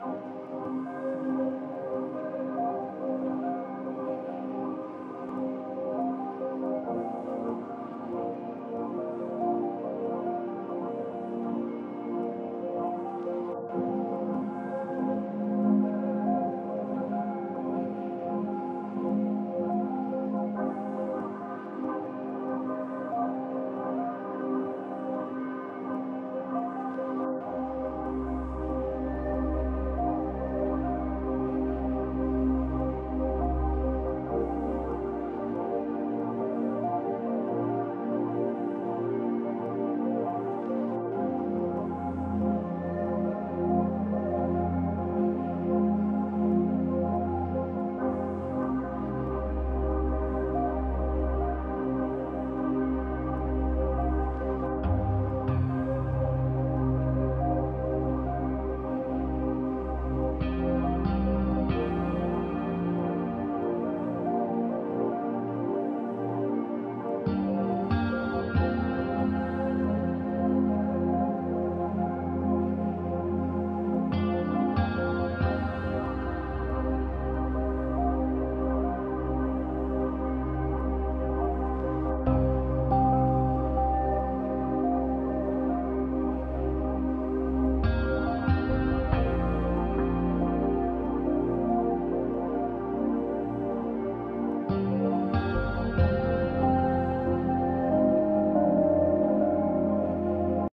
you.